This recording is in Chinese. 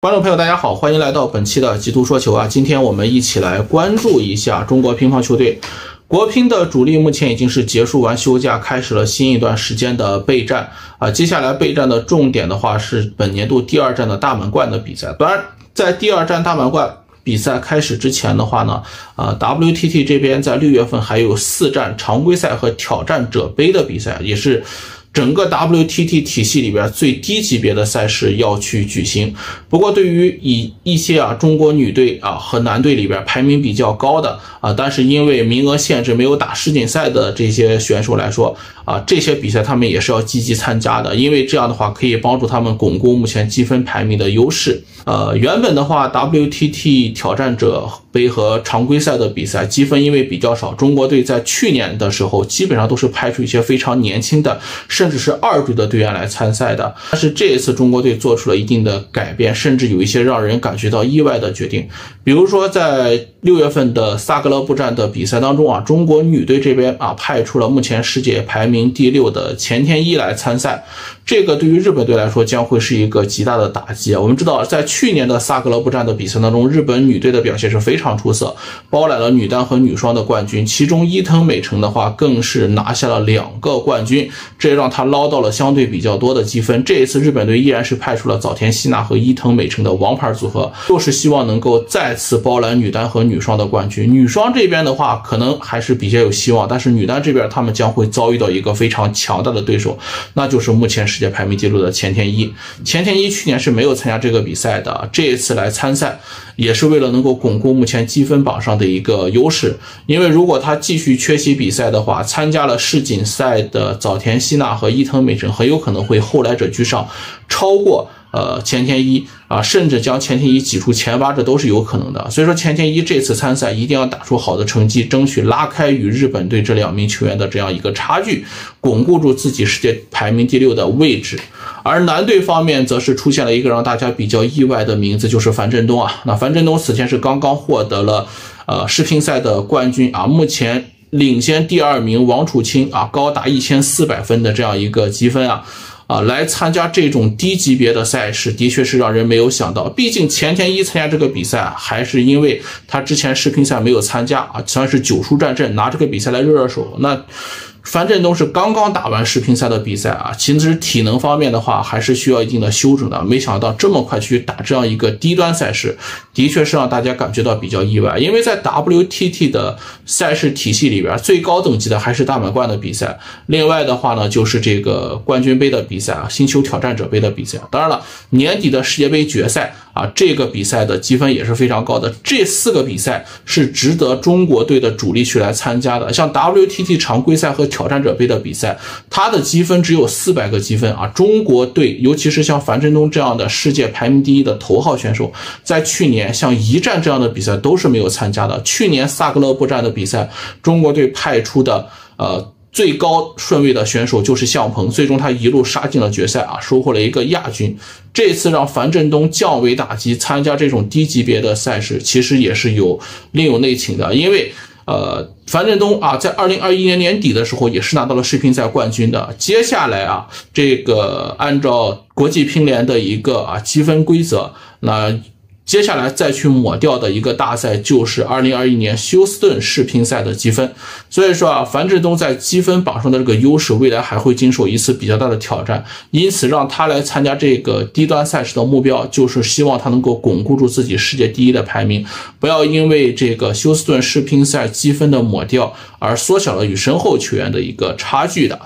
观众朋友，大家好，欢迎来到本期的极图说球啊！今天我们一起来关注一下中国乒乓球队。国乒的主力目前已经是结束完休假，开始了新一段时间的备战啊。接下来备战的重点的话是本年度第二站的大满贯的比赛。当然，在第二站大满贯比赛开始之前的话呢，呃，WTT 这边在六月份还有四站常规赛和挑战者杯的比赛，也是。整个 WTT 体系里边最低级别的赛事要去举行，不过对于以一些啊中国女队啊和男队里边排名比较高的啊，但是因为名额限制没有打世锦赛的这些选手来说啊，这些比赛他们也是要积极参加的，因为这样的话可以帮助他们巩固目前积分排名的优势。呃，原本的话，WTT 挑战者杯和常规赛的比赛积分因为比较少，中国队在去年的时候基本上都是派出一些非常年轻的，甚至是二队的队员来参赛的。但是这一次中国队做出了一定的改变，甚至有一些让人感觉到意外的决定。比如说在六月份的萨格勒布站的比赛当中啊，中国女队这边啊派出了目前世界排名第六的钱天一来参赛，这个对于日本队来说将会是一个极大的打击啊。我们知道在去年的萨格勒布站的比赛当中，日本女队的表现是非常出色，包揽了女单和女双的冠军，其中伊藤美诚的话更是拿下了两个冠军，这也让他捞到了相对比较多的积分。这一次日本队依然是派出了早田希娜和伊藤美诚的王牌组合，就是希望能够再次包揽女单和女双的冠军。女双这边的话，可能还是比较有希望，但是女单这边他们将会遭遇到一个非常强大的对手，那就是目前世界排名记录的钱天一。钱天一去年是没有参加这个比赛的，这。一次来参赛，也是为了能够巩固目前积分榜上的一个优势。因为如果他继续缺席比赛的话，参加了世锦赛的早田希娜和伊藤美诚很有可能会后来者居上，超过呃钱天一啊，甚至将钱天一挤出前八，这都是有可能的。所以说钱天一这次参赛一定要打出好的成绩，争取拉开与日本队这两名球员的这样一个差距，巩固住自己世界排名第六的位置。而男队方面则是出现了一个让大家比较意外的名字，就是樊振东啊。那樊振东此前是刚刚获得了呃世乒赛的冠军啊，目前领先第二名王楚钦啊高达一千四百分的这样一个积分啊啊来参加这种低级别的赛事，的确是让人没有想到。毕竟前天一参加这个比赛，还是因为他之前世乒赛没有参加啊，算是九输战阵，拿这个比赛来热热手。那。樊振东是刚刚打完世乒赛的比赛啊，其实体能方面的话还是需要一定的休整的。没想到这么快去打这样一个低端赛事，的确是让大家感觉到比较意外。因为在 WTT 的赛事体系里边，最高等级的还是大满贯的比赛，另外的话呢就是这个冠军杯的比赛啊，星球挑战者杯的比赛。当然了，年底的世界杯决赛。啊，这个比赛的积分也是非常高的。这四个比赛是值得中国队的主力去来参加的。像 WTT 常规赛和挑战者杯的比赛，它的积分只有四百个积分啊。中国队，尤其是像樊振东这样的世界排名第一的头号选手，在去年像一战这样的比赛都是没有参加的。去年萨格勒布站的比赛，中国队派出的呃。最高顺位的选手就是向鹏，最终他一路杀进了决赛啊，收获了一个亚军。这次让樊振东降维打击，参加这种低级别的赛事，其实也是有另有内情的。因为，呃，樊振东啊，在二零二一年年底的时候也是拿到了世乒赛冠军的。接下来啊，这个按照国际乒联的一个啊积分规则，那。接下来再去抹掉的一个大赛就是二零二一年休斯顿世乒赛的积分，所以说啊，樊振东在积分榜上的这个优势，未来还会经受一次比较大的挑战。因此，让他来参加这个低端赛事的目标，就是希望他能够巩固住自己世界第一的排名，不要因为这个休斯顿世乒赛积分的抹掉而缩小了与身后球员的一个差距的。